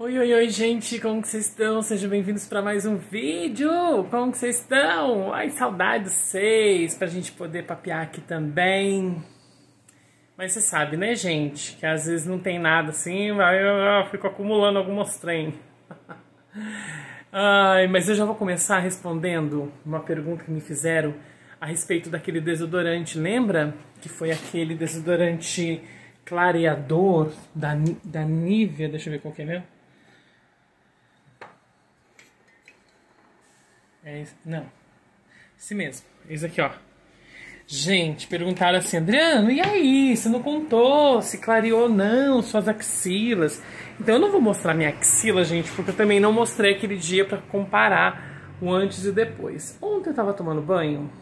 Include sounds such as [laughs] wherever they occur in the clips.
Oi, oi, oi, gente, como que vocês estão? Sejam bem-vindos para mais um vídeo! Como que vocês estão? Ai, saudade de vocês, pra gente poder papear aqui também. Mas você sabe, né, gente, que às vezes não tem nada assim, aí eu, fico acumulando alguns trem. Ai, mas eu já vou começar respondendo uma pergunta que me fizeram a respeito daquele desodorante, lembra? Que foi aquele desodorante clareador da, da Nivea, deixa eu ver qual que é mesmo. É esse, não. Esse mesmo. Esse aqui, ó. Gente, perguntaram assim, Adriano, e aí? Você não contou se clareou ou não suas axilas? Então eu não vou mostrar minha axila, gente, porque eu também não mostrei aquele dia para comparar o antes e o depois. Ontem eu tava tomando banho.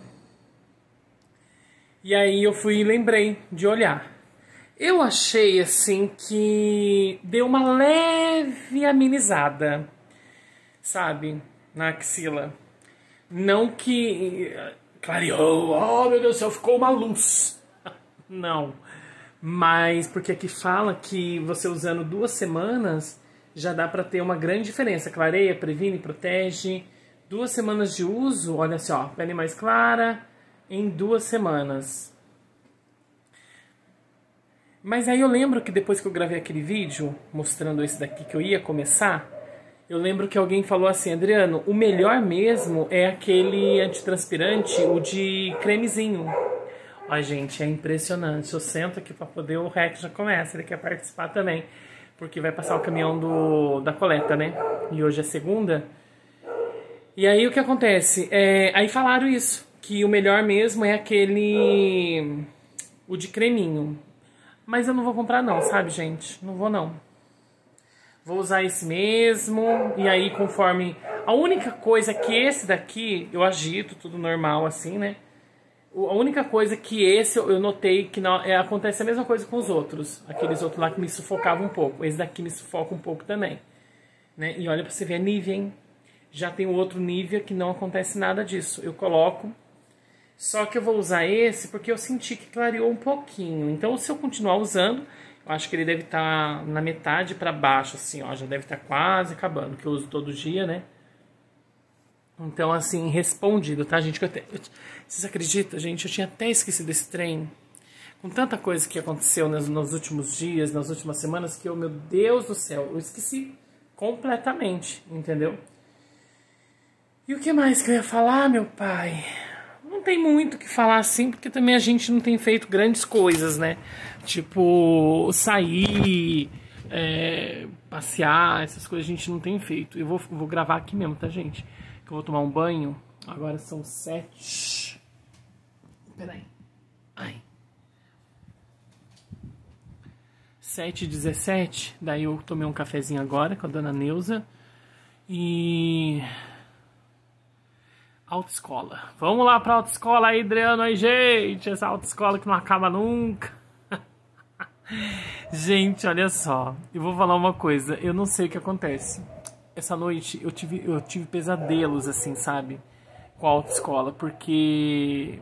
E aí eu fui e lembrei de olhar. Eu achei assim que deu uma leve amenizada, sabe, na axila. Não que clareou, oh meu Deus do céu, ficou uma luz. [laughs] Não. Mas porque aqui fala que você usando duas semanas já dá para ter uma grande diferença. Clareia, previne, protege. Duas semanas de uso, olha só, pele mais clara em duas semanas. Mas aí eu lembro que depois que eu gravei aquele vídeo mostrando esse daqui que eu ia começar, eu lembro que alguém falou assim, Adriano, o melhor mesmo é aquele antitranspirante, o de cremezinho. Ó, gente, é impressionante. Eu sento aqui para poder, o REC já começa, ele quer participar também. Porque vai passar o caminhão do, da coleta, né? E hoje é segunda. E aí o que acontece? É, aí falaram isso, que o melhor mesmo é aquele. o de creminho. Mas eu não vou comprar, não, sabe, gente? Não vou, não vou usar esse mesmo, e aí conforme... A única coisa que esse daqui, eu agito, tudo normal assim, né? A única coisa que esse eu notei que não, é, acontece a mesma coisa com os outros. Aqueles outros lá que me sufocavam um pouco. Esse daqui me sufoca um pouco também. Né? E olha pra você ver, a Nivea, hein? Já tem o outro Nivea que não acontece nada disso. Eu coloco, só que eu vou usar esse porque eu senti que clareou um pouquinho. Então, se eu continuar usando, acho que ele deve estar tá na metade para baixo, assim, ó. Já deve estar tá quase acabando, que eu uso todo dia, né? Então, assim, respondido, tá, gente? Eu Vocês acreditam, gente? Eu tinha até esquecido esse trem. Com tanta coisa que aconteceu nos, nos últimos dias, nas últimas semanas, que eu, meu Deus do céu, eu esqueci completamente, entendeu? E o que mais que eu ia falar, meu pai? Não tem muito o que falar assim, porque também a gente não tem feito grandes coisas, né? Tipo, sair, é, passear, essas coisas a gente não tem feito. Eu vou, vou gravar aqui mesmo, tá, gente? Que eu vou tomar um banho. Agora são sete. Peraí. Ai. Sete e dezessete. Daí eu tomei um cafezinho agora com a dona Neuza. E autoescola. Vamos lá pra autoescola aí, Adriano aí, gente. Essa autoescola que não acaba nunca. [laughs] gente, olha só. Eu vou falar uma coisa. Eu não sei o que acontece. Essa noite eu tive, eu tive pesadelos, assim, sabe? Com a autoescola. Porque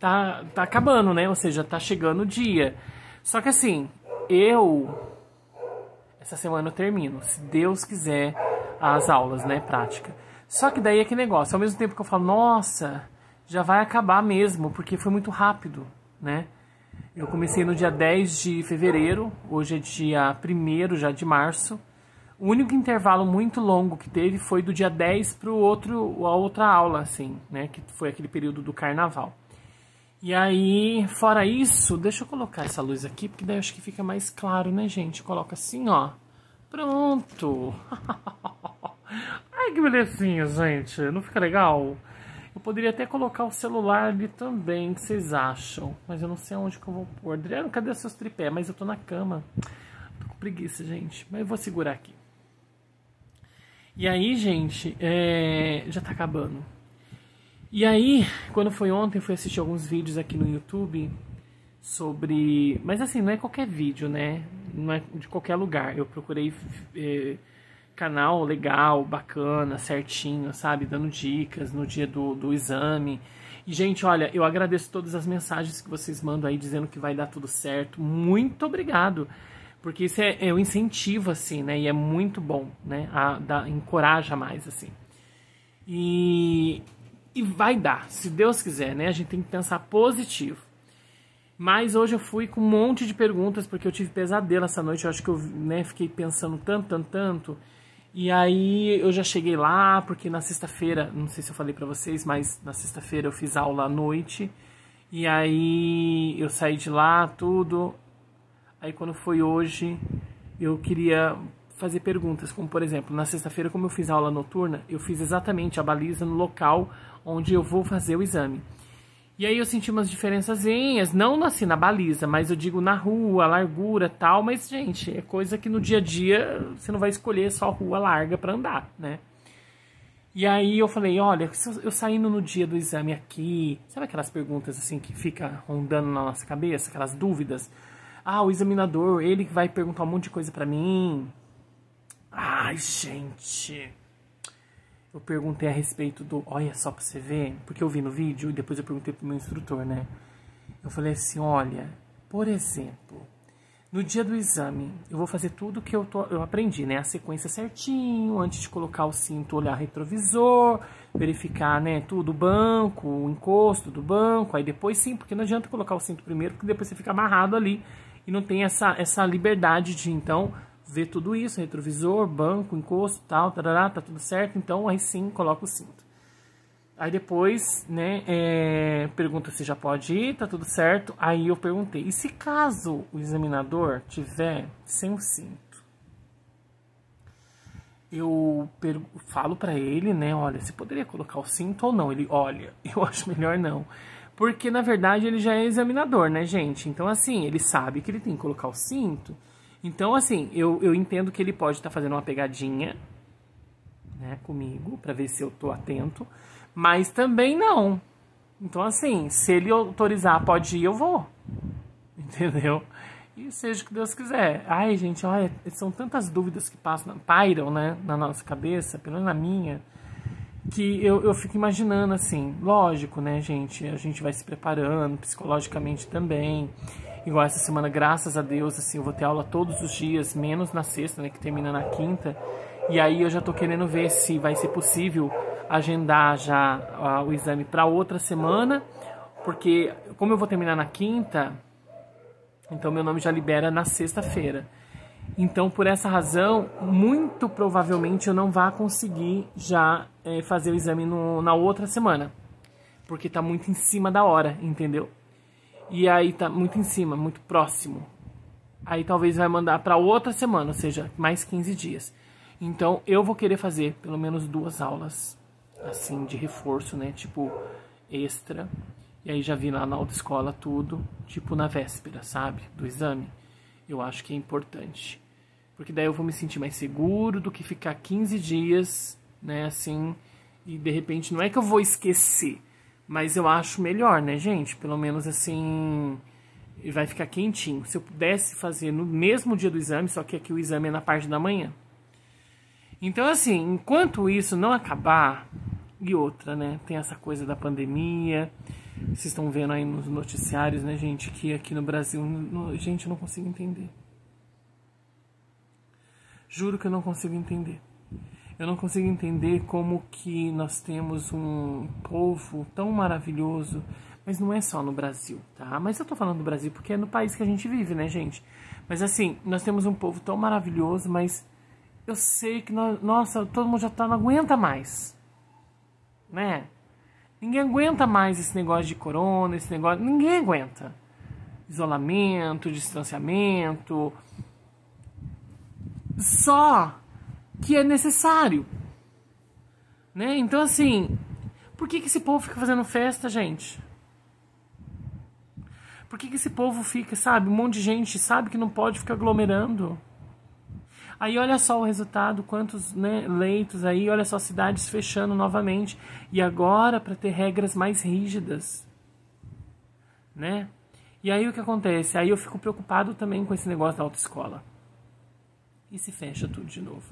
tá, tá acabando, né? Ou seja, tá chegando o dia. Só que assim, eu... Essa semana eu termino. Se Deus quiser, as aulas, né? Prática. Só que daí é que negócio, ao mesmo tempo que eu falo, nossa, já vai acabar mesmo, porque foi muito rápido, né? Eu comecei no dia 10 de fevereiro, hoje é dia 1 já de março. O único intervalo muito longo que teve foi do dia 10 para outro a outra aula, assim, né? Que foi aquele período do carnaval. E aí, fora isso, deixa eu colocar essa luz aqui, porque daí acho que fica mais claro, né, gente? Coloca assim, ó. Pronto! [laughs] Ai, que belezinha, gente. Não fica legal? Eu poderia até colocar o celular ali também, o que vocês acham? Mas eu não sei onde que eu vou pôr. Adriano, cadê seus tripés? Mas eu tô na cama. Tô com preguiça, gente. Mas eu vou segurar aqui. E aí, gente, é... já tá acabando. E aí, quando foi ontem, fui assistir alguns vídeos aqui no YouTube sobre... Mas assim, não é qualquer vídeo, né? Não é de qualquer lugar. Eu procurei... É canal legal, bacana, certinho, sabe? Dando dicas no dia do, do exame. E, gente, olha, eu agradeço todas as mensagens que vocês mandam aí dizendo que vai dar tudo certo. Muito obrigado. Porque isso é, é um incentivo, assim, né? E é muito bom, né? A, dá, encoraja mais, assim. E, e vai dar, se Deus quiser, né? A gente tem que pensar positivo. Mas hoje eu fui com um monte de perguntas, porque eu tive pesadelo essa noite. Eu acho que eu né, fiquei pensando tanto, tanto, tanto. E aí eu já cheguei lá, porque na sexta-feira, não sei se eu falei para vocês, mas na sexta-feira eu fiz aula à noite. E aí eu saí de lá, tudo. Aí quando foi hoje, eu queria fazer perguntas, como por exemplo, na sexta-feira, como eu fiz aula noturna, eu fiz exatamente a baliza no local onde eu vou fazer o exame. E aí eu senti umas diferençazinhas, não assim na baliza, mas eu digo na rua, largura tal, mas gente, é coisa que no dia a dia você não vai escolher só rua larga para andar, né? E aí eu falei, olha, eu saindo no dia do exame aqui, sabe aquelas perguntas assim que fica rondando na nossa cabeça, aquelas dúvidas? Ah, o examinador, ele vai perguntar um monte de coisa para mim. Ai, gente eu perguntei a respeito do. Olha só pra você ver, porque eu vi no vídeo e depois eu perguntei pro meu instrutor, né? Eu falei assim: olha, por exemplo, no dia do exame, eu vou fazer tudo que eu, tô, eu aprendi, né? A sequência certinho, antes de colocar o cinto, olhar retrovisor, verificar, né? Tudo, o banco, o encosto do banco. Aí depois sim, porque não adianta colocar o cinto primeiro, porque depois você fica amarrado ali e não tem essa, essa liberdade de então ver tudo isso, retrovisor, banco, encosto, tal, tarará, tá tudo certo, então aí sim coloca o cinto. Aí depois, né, é, pergunta se já pode ir, tá tudo certo. Aí eu perguntei, e se caso o examinador tiver sem o cinto? Eu falo para ele, né, olha, você poderia colocar o cinto ou não? Ele, olha, [laughs] eu acho melhor não. Porque na verdade ele já é examinador, né, gente? Então assim, ele sabe que ele tem que colocar o cinto então, assim, eu, eu entendo que ele pode estar tá fazendo uma pegadinha né, comigo, para ver se eu tô atento, mas também não. Então, assim, se ele autorizar, pode ir, eu vou. [laughs] Entendeu? E seja o que Deus quiser. Ai, gente, olha, são tantas dúvidas que passam, pairam, né, na nossa cabeça, pelo menos na minha, que eu, eu fico imaginando, assim, lógico, né, gente, a gente vai se preparando psicologicamente também. Igual essa semana, graças a Deus, assim, eu vou ter aula todos os dias, menos na sexta, né, que termina na quinta. E aí eu já tô querendo ver se vai ser possível agendar já uh, o exame para outra semana, porque como eu vou terminar na quinta, então meu nome já libera na sexta-feira. Então, por essa razão, muito provavelmente eu não vá conseguir já é, fazer o exame no, na outra semana, porque tá muito em cima da hora, entendeu? e aí tá muito em cima, muito próximo. Aí talvez vai mandar para outra semana, ou seja, mais 15 dias. Então eu vou querer fazer pelo menos duas aulas assim de reforço, né, tipo extra. E aí já vi lá na autoescola tudo, tipo na véspera, sabe, do exame. Eu acho que é importante. Porque daí eu vou me sentir mais seguro do que ficar 15 dias, né, assim, e de repente não é que eu vou esquecer, mas eu acho melhor, né, gente? Pelo menos assim, vai ficar quentinho. Se eu pudesse fazer no mesmo dia do exame, só que aqui o exame é na parte da manhã. Então, assim, enquanto isso não acabar, e outra, né? Tem essa coisa da pandemia. Vocês estão vendo aí nos noticiários, né, gente, que aqui no Brasil, no, gente, eu não consigo entender. Juro que eu não consigo entender. Eu não consigo entender como que nós temos um povo tão maravilhoso, mas não é só no Brasil, tá? Mas eu tô falando do Brasil porque é no país que a gente vive, né, gente? Mas assim, nós temos um povo tão maravilhoso, mas eu sei que nós, nossa, todo mundo já tá não aguenta mais. Né? Ninguém aguenta mais esse negócio de corona, esse negócio, ninguém aguenta. Isolamento, distanciamento. Só que é necessário. Né? Então, assim, por que, que esse povo fica fazendo festa, gente? Por que, que esse povo fica, sabe? Um monte de gente sabe que não pode ficar aglomerando. Aí olha só o resultado, quantos né, leitos aí, olha só cidades fechando novamente. E agora para ter regras mais rígidas. Né? E aí o que acontece? Aí eu fico preocupado também com esse negócio da autoescola. E se fecha tudo de novo.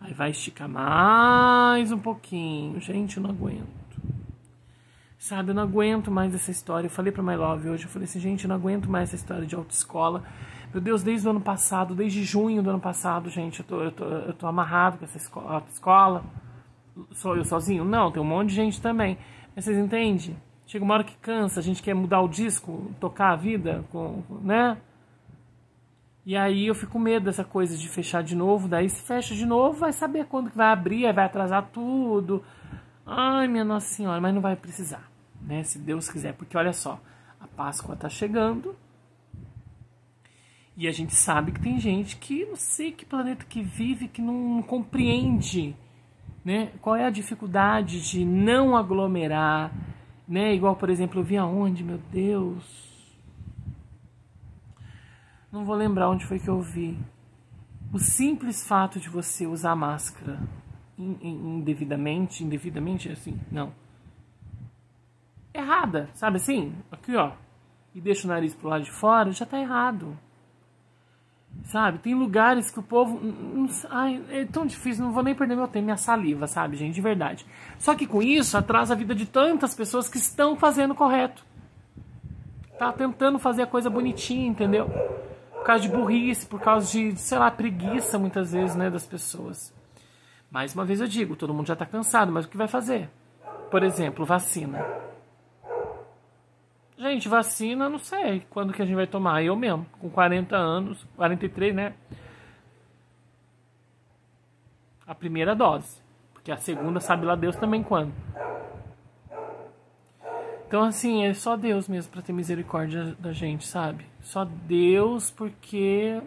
Aí vai esticar mais um pouquinho. Gente, eu não aguento. Sabe, eu não aguento mais essa história. Eu falei pra My Love hoje, eu falei assim, gente, eu não aguento mais essa história de autoescola. Meu Deus, desde o ano passado, desde junho do ano passado, gente, eu tô, eu tô, eu tô amarrado com essa escola, escola. Sou eu sozinho? Não, tem um monte de gente também. Mas vocês entendem? Chega uma hora que cansa, a gente quer mudar o disco, tocar a vida, com, né? E aí eu fico com medo dessa coisa de fechar de novo. Daí se fecha de novo, vai saber quando que vai abrir, vai atrasar tudo. Ai, minha Nossa Senhora, mas não vai precisar, né? Se Deus quiser, porque olha só, a Páscoa está chegando. E a gente sabe que tem gente que não sei que planeta que vive, que não compreende, né? Qual é a dificuldade de não aglomerar, né? Igual, por exemplo, eu vi aonde, meu Deus. Não vou lembrar onde foi que eu vi. O simples fato de você usar máscara indevidamente, indevidamente, assim, não. Errada, sabe assim? Aqui, ó. E deixa o nariz pro lado de fora, já tá errado. Sabe? Tem lugares que o povo. Ai, é tão difícil, não vou nem perder meu tempo, minha saliva, sabe, gente? De verdade. Só que com isso atrasa a vida de tantas pessoas que estão fazendo correto. Tá tentando fazer a coisa bonitinha, entendeu? Por causa de burrice, por causa de, sei lá, preguiça muitas vezes, né, das pessoas. Mais uma vez eu digo, todo mundo já está cansado, mas o que vai fazer? Por exemplo, vacina. Gente, vacina, não sei quando que a gente vai tomar. Eu mesmo, com 40 anos, 43, né? A primeira dose. Porque a segunda sabe lá Deus também quando. Então, assim, é só Deus mesmo para ter misericórdia da gente, sabe? Só Deus, porque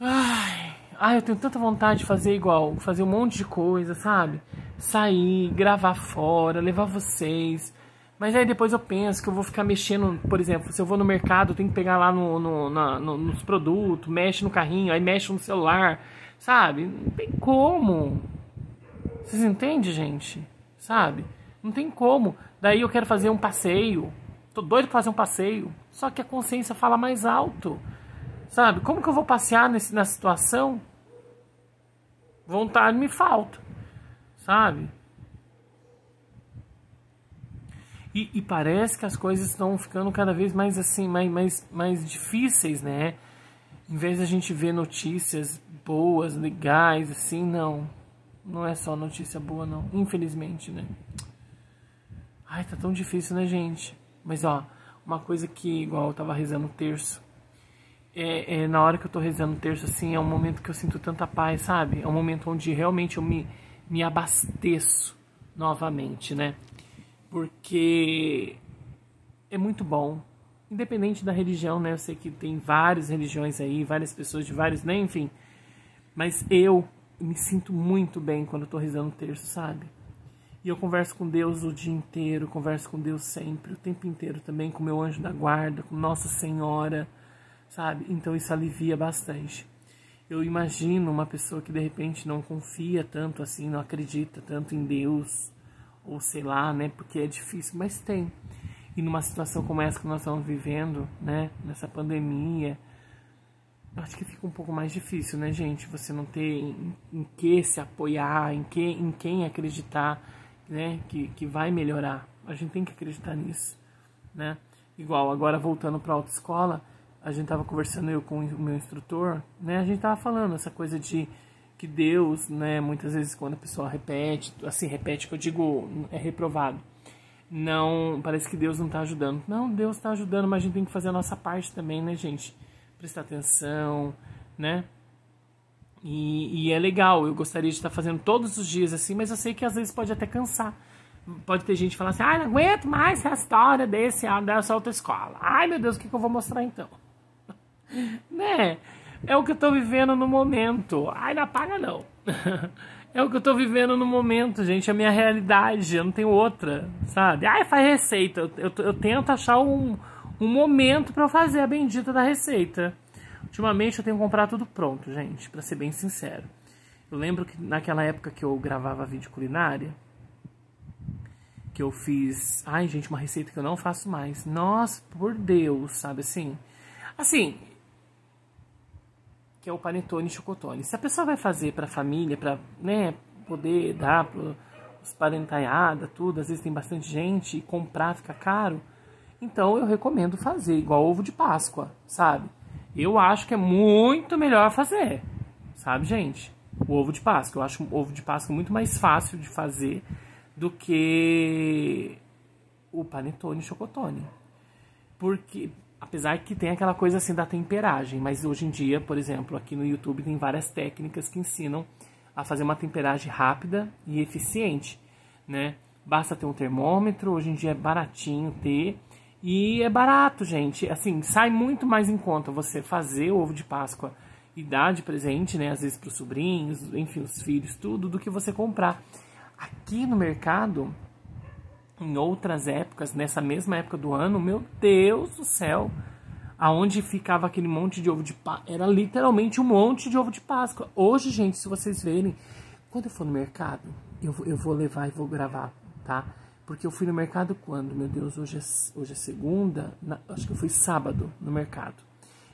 Ai, ai, eu tenho tanta vontade de fazer igual, fazer um monte de coisa, sabe? Sair, gravar fora, levar vocês. Mas aí depois eu penso que eu vou ficar mexendo, por exemplo, se eu vou no mercado, eu tenho que pegar lá no, no, na, no, nos produtos, mexe no carrinho, aí mexe no celular, sabe? Não tem como. Vocês entendem, gente? Sabe? Não tem como. Daí eu quero fazer um passeio. Tô doido pra fazer um passeio. Só que a consciência fala mais alto. Sabe? Como que eu vou passear nesse, nessa situação? Vontade me falta. Sabe? E, e, parece que as coisas estão ficando cada vez mais assim, mais, mais, mais difíceis, né? Em vez da gente ver notícias boas, legais, assim, não. Não é só notícia boa, não. Infelizmente, né? Ai, tá tão difícil, né, gente? Mas, ó, uma coisa que, igual eu tava rezando o terço, é, é, na hora que eu tô rezando o terço, assim, é um momento que eu sinto tanta paz, sabe? É um momento onde realmente eu me, me abasteço novamente, né? Porque é muito bom. Independente da religião, né? Eu sei que tem várias religiões aí, várias pessoas de vários, né? Enfim. Mas eu me sinto muito bem quando eu tô rezando o terço, sabe? E eu converso com Deus o dia inteiro, converso com Deus sempre, o tempo inteiro também, com meu anjo da guarda, com Nossa Senhora sabe? Então isso alivia bastante. Eu imagino uma pessoa que de repente não confia tanto assim, não acredita tanto em Deus, ou sei lá, né? Porque é difícil, mas tem. E numa situação como essa que nós estamos vivendo, né? Nessa pandemia, acho que fica um pouco mais difícil, né, gente? Você não ter em, em que se apoiar, em, que, em quem acreditar, né? Que, que vai melhorar. A gente tem que acreditar nisso, né? Igual, agora voltando para a autoescola, a gente tava conversando eu com o meu instrutor, né? A gente tava falando essa coisa de que Deus, né, muitas vezes quando a pessoa repete, assim, repete que eu digo é reprovado. Não, parece que Deus não está ajudando. Não, Deus está ajudando, mas a gente tem que fazer a nossa parte também, né, gente? Prestar atenção, né? E, e é legal, eu gostaria de estar fazendo todos os dias assim, mas eu sei que às vezes pode até cansar pode ter gente que fala assim, ai, não aguento mais essa história desse, dessa outra escola. Ai, meu Deus, o que, que eu vou mostrar então? [laughs] né? É o que eu tô vivendo no momento. Ai, não apaga não. [laughs] é o que eu tô vivendo no momento, gente. É a minha realidade. Eu não tenho outra, sabe? Ai, faz receita. Eu, eu, eu tento achar um, um momento para eu fazer a bendita da receita. Ultimamente eu tenho que comprar tudo pronto, gente, para ser bem sincero. Eu lembro que naquela época que eu gravava vídeo culinária, que eu fiz, ai gente, uma receita que eu não faço mais. Nossa, por Deus, sabe assim? Assim, que é o panetone chocotone. Se a pessoa vai fazer para a família, para né, poder dar para os parentaiada, tudo, às vezes tem bastante gente e comprar fica caro, Então eu recomendo fazer igual ovo de Páscoa, sabe? Eu acho que é muito melhor fazer, sabe, gente? O ovo de Páscoa. Eu acho o ovo de Páscoa muito mais fácil de fazer do que o panetone chocotone. Porque, apesar que tem aquela coisa assim da temperagem, mas hoje em dia, por exemplo, aqui no YouTube tem várias técnicas que ensinam a fazer uma temperagem rápida e eficiente, né? Basta ter um termômetro, hoje em dia é baratinho ter. E é barato, gente. Assim, sai muito mais em conta você fazer o ovo de Páscoa e dar de presente, né? Às vezes para os sobrinhos, enfim, os filhos, tudo, do que você comprar. Aqui no mercado, em outras épocas, nessa mesma época do ano, meu Deus do céu, aonde ficava aquele monte de ovo de Páscoa, era literalmente um monte de ovo de Páscoa. Hoje, gente, se vocês verem, quando eu for no mercado, eu, eu vou levar e vou gravar tá? Porque eu fui no mercado quando? Meu Deus, hoje é, hoje é segunda, na, acho que eu fui sábado no mercado.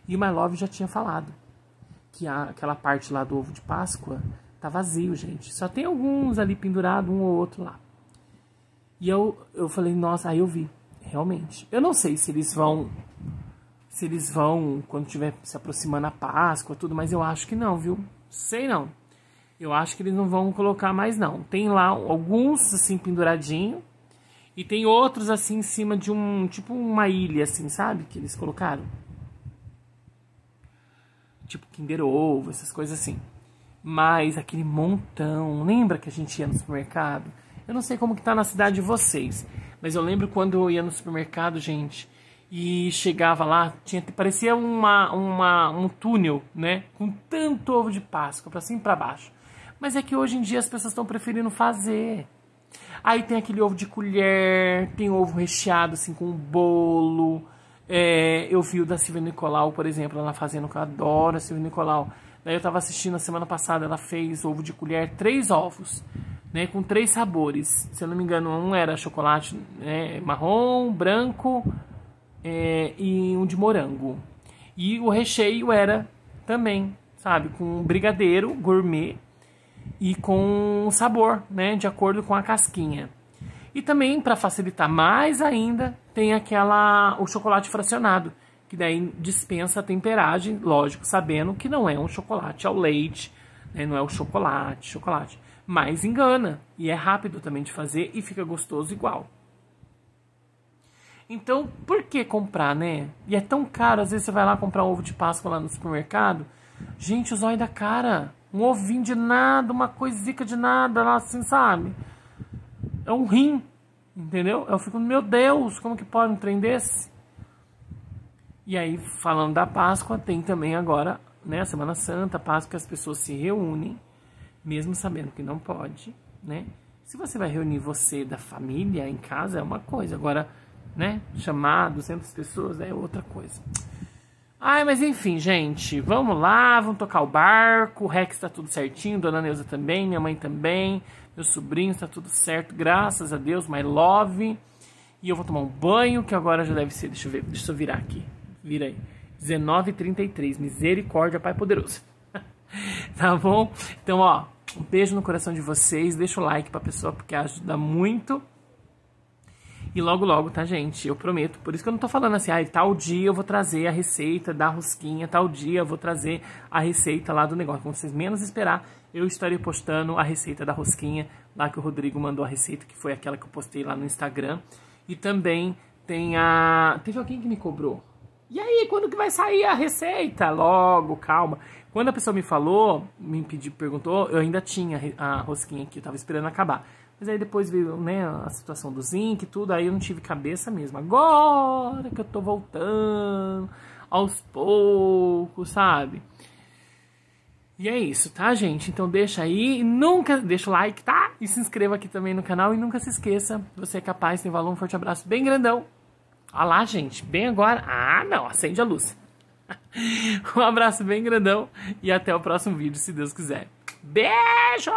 E o My Love já tinha falado que a, aquela parte lá do ovo de Páscoa tá vazio, gente. Só tem alguns ali pendurados, um ou outro lá. E eu, eu falei, nossa, aí eu vi, realmente. Eu não sei se eles vão. Se eles vão, quando tiver se aproximando a Páscoa, tudo, mas eu acho que não, viu? Sei não. Eu acho que eles não vão colocar mais não. Tem lá alguns assim penduradinho e tem outros assim em cima de um tipo uma ilha assim, sabe? Que eles colocaram. Tipo Kinder Ovo, essas coisas assim. Mas aquele montão, lembra que a gente ia no supermercado? Eu não sei como que tá na cidade de vocês, mas eu lembro quando eu ia no supermercado, gente, e chegava lá, tinha parecia uma, uma um túnel, né, com tanto ovo de Páscoa para cima e para baixo. Mas é que hoje em dia as pessoas estão preferindo fazer. Aí tem aquele ovo de colher, tem ovo recheado assim com bolo. É, eu vi o da Silvia Nicolau, por exemplo, ela fazendo, que eu adoro a Silvia Nicolau. Daí eu tava assistindo a semana passada, ela fez ovo de colher, três ovos, né, com três sabores. Se eu não me engano, um era chocolate né, marrom, branco é, e um de morango. E o recheio era também, sabe, com brigadeiro gourmet e com sabor, né, de acordo com a casquinha. E também para facilitar mais ainda, tem aquela o chocolate fracionado, que daí dispensa a temperagem, lógico, sabendo que não é um chocolate ao leite, né, não é o chocolate, chocolate, mas engana e é rápido também de fazer e fica gostoso igual. Então, por que comprar, né? E é tão caro, às vezes você vai lá comprar um ovo de Páscoa lá no supermercado, gente, o zóio da cara um ovinho de nada, uma coisica de nada lá assim, sabe? É um rim, entendeu? Eu fico, meu Deus, como que pode um trem desse? E aí, falando da Páscoa, tem também agora, né, a Semana Santa, Páscoa, que as pessoas se reúnem, mesmo sabendo que não pode, né? Se você vai reunir você da família em casa, é uma coisa. Agora, né, chamar 200 pessoas é outra coisa. Ai, mas enfim, gente, vamos lá, vamos tocar o barco. O Rex tá tudo certinho, Dona Neuza também, minha mãe também, meus sobrinhos tá tudo certo, graças a Deus, my love. E eu vou tomar um banho, que agora já deve ser, deixa eu ver, deixa eu virar aqui. Vira aí. 19h33, misericórdia, Pai Poderoso. [laughs] tá bom? Então, ó, um beijo no coração de vocês, deixa o like pra pessoa, porque ajuda muito. E logo, logo, tá, gente? Eu prometo. Por isso que eu não tô falando assim, ah, tal dia eu vou trazer a receita da rosquinha, tal dia eu vou trazer a receita lá do negócio. Quando vocês menos esperar, eu estarei postando a receita da rosquinha, lá que o Rodrigo mandou a receita, que foi aquela que eu postei lá no Instagram. E também tem a. Teve alguém que me cobrou. E aí, quando que vai sair a receita? Logo, calma. Quando a pessoa me falou, me pediu, perguntou, eu ainda tinha a rosquinha aqui, eu tava esperando acabar. Mas aí depois veio né, a situação do zinc e tudo, aí eu não tive cabeça mesmo. Agora que eu tô voltando, aos poucos, sabe? E é isso, tá, gente? Então deixa aí, nunca deixa o like, tá? E se inscreva aqui também no canal e nunca se esqueça, você é capaz, tem valor, um forte abraço bem grandão. Olha lá, gente, bem agora. Ah, não, acende a luz. [laughs] um abraço bem grandão e até o próximo vídeo, se Deus quiser. Beijo!